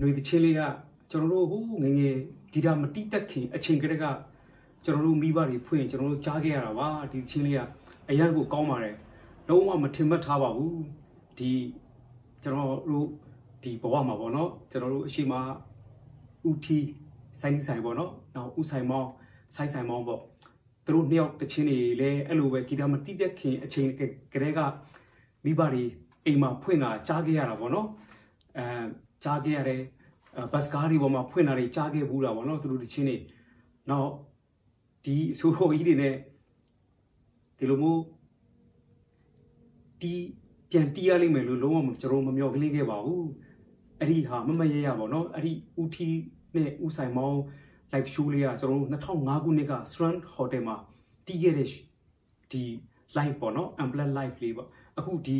ချင်းလေးကကျွန်တော်တို့ဟိုငငယ်ဂီတာမတိတက်ခင်အချိန်ကတည်းကကျွန်တော်တို့မိဘတွေဖွင့်ကျွန်တော်တို့ကြားခဲ့ရတာပါဒီချင်းလေးကအရန်ကိုကောင်းပါတယ်လုံးဝမထင်မှတ်ထားပါဘူးဒီကျွန်တော်တို့ဒီဘဝမှာပေါ့နော်ကျွန်တော်တို့အရှိမဦးထီဆိုင်ဆိုင်ပေါ့နော်နောက်ဦးဆိုင်မောင်းဆိုင်ဆိုင်မောင်းပေါ့သူတို့နှစ်ယောက်တချင်းတွေလည်းအဲ့လိုပဲဂီတာမတိတက်ခင်အချိန်ကတည်းကမိဘတွေအိမ်မှာဖွင့်တာကြားခဲ့ရတာပေါ့နော်အဲ ကြားခဲ့ရတယ်ဘတ်စကားတွေပေါ်မှာဖွင့်တာတွေကြားခဲ့ဘူးတာပေါ့နော်သူတို့တချင်းတွေနောက်ဒီဆိုဟိုကြီးတွေနဲ့ဒီလိုမျိုးတီးပြန်တီးရလိမ့်မယ်လို့လုံးဝကျွန်တော်မမျှော်ကလေးခဲ့ပါဘူးအဲ့ဒီဟာမမရရပါတော့အဲ့ဒီဦးထီနဲ့ဦးဆိုင်မောင်း live show လေးကကျွန်တော်တို့2005ခုနှစ်က Strand Hotel မှာတီးခဲ့တဲ့ဒီ live ပေါ့နော် Unplugged live လေးပေါ့အခုဒီ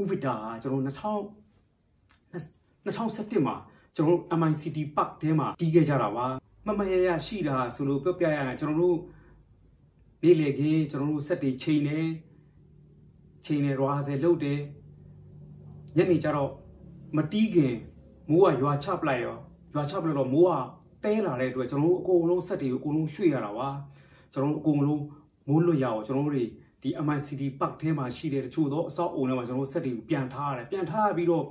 ဥဗီတာကကျွန်တော်2000 2017မှာကျွန်တော်တို့ MICT Park ထဲမှာတီးခဲ့ကြတာပါမမရရရှိတာဆိုလို့ပြောပြရရင်ကျွန်တော်တို့နေ့လေခင်းကျွန်တော်တို့စက်တွေချိန်နေချိန်နေရွာစေလုတ်တယ်ညနေကျတော့မတီးခင်မိုးကရွာချပလိုက်ရောရွာချပလိုက်တော့မိုးကတဲလာတဲ့အတွက်ကျွန်တော်တို့အကုန်လုံးစက်တွေကိုအကုန်လုံးရွှေ့ရတာပါကျွန်တော်တို့အကုန်လုံးမိုးလွတ်ရအောင်ကျွန်တော်တို့တွေဒီ MICD Park ထဲမှာရှိတဲ့တချို့သောအဆောက်အုံတွေမှာကျွန်တော်တို့စက်တွေကိုပြန်ထားရတယ်ပြန်ထားပြီးတော့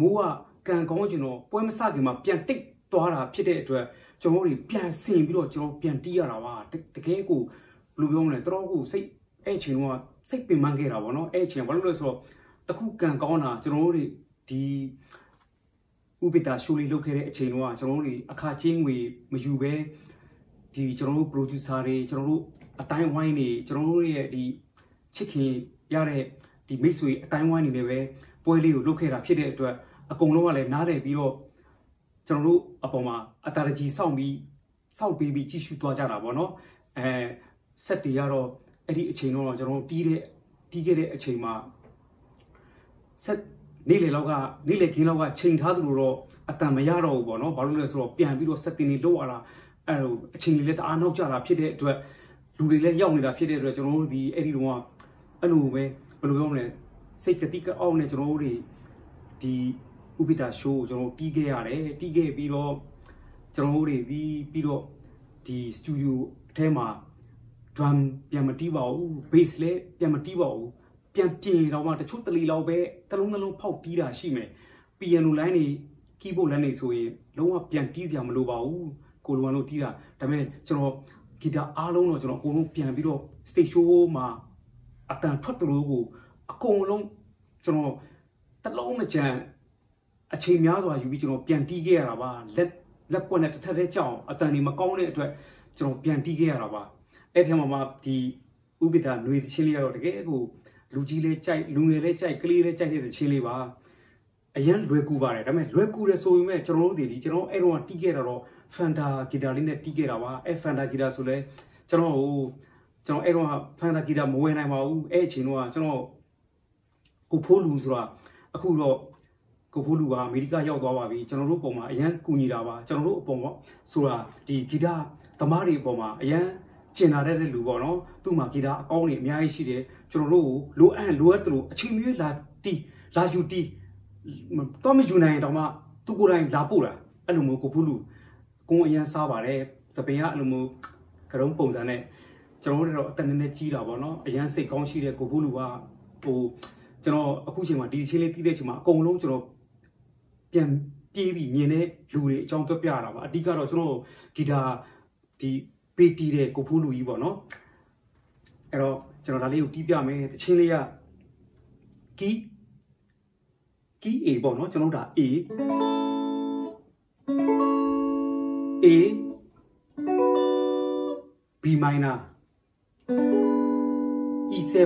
မိုးက ကန်ကောင်းကျွန်တော်ပွဲမစခင်မှာပြန်တိတ်သွားတာဖြစ်တဲ့အတွက်ကျွန်တော်တို့ပြန်ဆင်ပြီးတော့ကျွန်တော်ပြန်တီးရတာပါတကယ်ကိုဘယ်လိုပြောမလဲတော်တော်ကိုစိတ်အဲ့ချိန်တော့စိတ်ပင်ပန်းခဲ့တာပေါ့နော်အဲ့ချိန်ဘာလို့လဲဆိုတော့တခုကန်ကောင်းတာကျွန်တော်တို့ဒီဥပိတာရှိုးလေးလုပ်ခဲ့တဲ့အချိန်တော့ကျွန်တော်တို့အခါချင်းငွေမယူပဲဒီကျွန်တော်တို့ producer တွေကျွန်တော်တို့အတိုင်းဝိုင်းတွေကျွန်တော်တို့ရဲ့ဒီချစ်ခင်ရတဲ့ဒီမိတ်ဆွေအတိုင်းဝိုင်းတွေလည်းပဲပွဲလေးကိုလုပ်ခဲ့တာဖြစ်တဲ့အတွက် အကုန်လုံးကလည်းနားလည်ပြီးတော့ကျွန်တော်တို့အပေါ်မှာအတားကြီးစောင့်ပြီးစောင့်ပေးပြီးကြည့်ရှုသွားကြတာပေါ့နော်အဲဆက်တွေကတော့အဲ့ဒီအချိန်တော့ကျွန်တော်တို့တီးတဲ့တီးခဲ့တဲ့အချိန်မှာဆက်နေ့လေလောက်ကနေ့လေခင်းလောက်ကချိန်ထားသလိုတော့အတန်မရတော့ဘူးပေါ့နော်ဘာလို့လဲဆိုတော့ပြန်ပြီးတော့ဆက်တင်နေလောက်ရတာအဲ့လိုအချိန်လေးလည်းတအားနောက်ကျတာဖြစ်တဲ့အတွက်လူတွေလည်းရောက်နေတာဖြစ်တဲ့အတွက်ကျွန်တော်တို့ဒီအဲ့ဒီတော့အဲ့လိုပဲဘယ်လိုပြောမလဲစိတ်ကတိကအောက်နဲ့ကျွန်တော်တို့တွေဒီ ဥပိတာရှိုးကိုကျွန်တော်တီးခဲ့ရတယ်တီးခဲ့ပြီးတော့ကျွန်တော်တို့တွေပြီးပြီးတော့ဒီစတူဒီယိုအထဲမှာ drum ပြန်မတီးပါဘူး bass လည်းပြန်မတီးပါဘူးပြန်ပြင်တော့မှတချို့တလီလောက်ပဲတလုံးနှလုံးဖောက်တီးတာရှိမယ် piano line တွေ keyboard line တွေဆိုရင်လုံးဝပြန်တီးစရာမလိုပါဘူးကိုလိုဝန်တို့တီးတာဒါပေမဲ့ကျွန်တော်ဂီတာအားလုံးတော့ကျွန်တော်အကုန်လုံးပြန်ပြီးတော့ stage show မှာအတန်ထွက်တယ်လို့ကိုအကုန်လုံးကျွန်တော်တလုံးမကြံ အချိန်များစွာယူပြီးကျွန်တော်ပြန်တီးခဲ့ရတာပါလက်လက်ကွက်နဲ့တစ်ထက်တည်းကြောင်အတန်တွေမကောင်းတဲ့အတွက်ကျွန်တော်ပြန်တီးခဲ့ရတာပါအဲ့ထဲမှာမှဒီဥပိ္ပဒါຫນွေချင်းလေးကတော့တကယ်ကိုလူကြီးလေးကြိုက်လူငယ်လေးကြိုက်ကလေးလေးကြိုက်တဲ့ချင်းလေးပါအရင်လွယ်ကူပါတယ်ဒါပေမဲ့လွယ်ကူတယ်ဆိုရင်မဲ့ကျွန်တော်တို့ဒီကျွန်တော်အဲ့တော့တီးခဲ့တာတော့ Fanta ဂီတာလေးနဲ့တီးခဲ့တာပါအဲ့ Fanta ဂီတာဆိုလဲကျွန်တော်ဟိုကျွန်တော်အဲ့တော့ Fanta ဂီတာမဝယ်နိုင်ပါဘူးအဲ့အချိန်တော့ကျွန်တော်ကိုဖိုးလူဆိုတာအခုတော့ ကိုဖိုးလူကအမေရိကရောက်သွားပါပြီကျွန်တော်တို့ပုံမှာအရန်ကူညီတာပါကျွန်တော်တို့အပုံပေါ့ဆိုတာဒီဂီတာသမားတွေအပေါ်မှာအရန်ကျင်လာတဲ့လူပေါ့နော်သူ့မှာဂီတာအကောင်းတွေအများကြီးရှိတယ်ကျွန်တော်တို့ကိုလိုအပ်လိုအပ်တယ်လို့အချိန်မီလာတီးလာယူတီးတော့မယူနိုင်တော့မှသူကိုယ်တိုင်လာပို့တာအဲ့လိုမျိုးကိုဖိုးလူကိုအရန်စားပါတယ်စပင်ကအဲ့လိုမျိုးကရုံးပုံစံနဲ့ကျွန်တော်တို့တော့အတန်နဲ့ကြီးတာပေါ့နော်အရန်စိတ်ကောင်းရှိတဲ့ကိုဖိုးလူကဟိုကျွန်တော်အခုချိန်မှာဒီချင်းလေးတီးတဲ့ချိန်မှာအကုန်လုံးကျွန်တော် ပြန်ပြေးပြီးမြင်တဲ့လူတွေအကြောင်းပြောပြတာပါအဓိကတော့ကျွန်တော်ဂီတာဒီပေးတီးတဲ့ကိုဖိုးလူကြီးပေါ့နော်အဲ့တော့ကျွန်တော်ဒါလေးကိုတီးပြမယ်တချင်းလေးကကီကီ A ပေါ့နော်ကျွန်တော်ဒါ A A B minor E7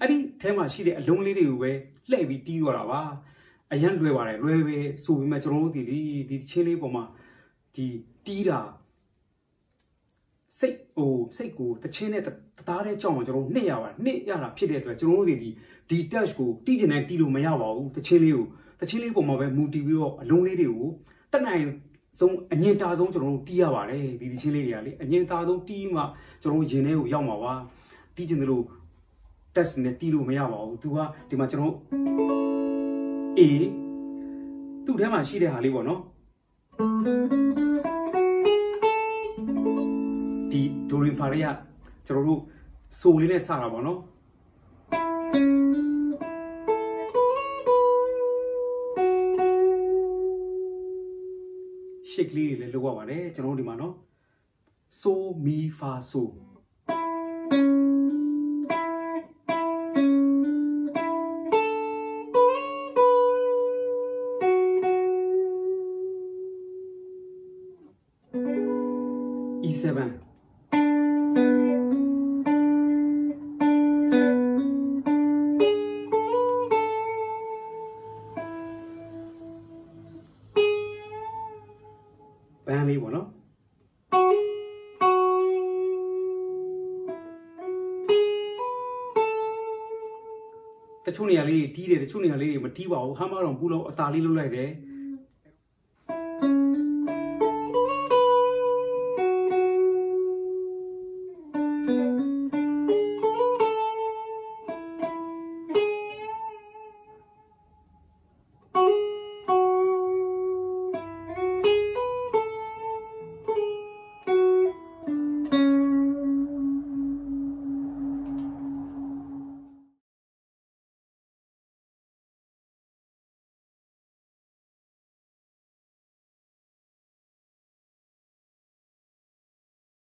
အဲ့ဒီထဲမှာရှိတဲ့အလုံးလေးတွေကိုပဲလှည့်ပြီးတီးသွားတာပါ အရင်လွယ်ပါတယ်လွယ်ပဲဆိုပေမဲ့ကျွန်တော်တို့ဒီဒီချင်းလေးပေါ်မှာဒီတီးတာစိတ်ဟိုစိတ်ကိုတချင်းနဲ့တသားတဲ့ကြောင်ကျွန်တော်နှစ်ရပါတယ်နှစ်ရတာဖြစ်တဲ့အတွက်ကျွန်တော်တို့ဒီဒီ touch ကိုတီးကျင်တဲ့တီးလို့မရပါဘူးတချင်းလေးကိုတချင်းလေးပုံမှာပဲမူတီးပြီးတော့အလုံးလေးတွေကိုတက်နိုင်ဆုံးအငင်တာဆုံးကျွန်တော်တို့တီးရပါတယ်ဒီဒီချင်းလေးတွေကလေအငင်တာဆုံးတီးမှကျွန်တော်ရင်ထဲကိုရောက်မှာပါတီးကျင်တယ်လို့ test နဲ့တီးလို့မရပါဘူးသူကဒီမှာကျွန်တော် A သူ့ထဲမှာရှိတဲ့ဟာလေးပေါ့နော်ဒီဒိုရင်ဖာတွေကကျွန်တော်တို့ဆိုလေးနဲ့စတာပေါ့နော်ရှစ်ကလေးတွေလည်းလောက်ရပါတယ်ကျွန်တော်တို့ဒီမှာနော်ဆိုမီဖာဆို E7 ဘန်းလေးပေါ့နော်တချို့နေရာလေးတီးတယ်တချို့နေရာလေးတွေမတီးပါဘူးဟာမတော့ပူလို့အตาလေးလုတ်လိုက်တယ်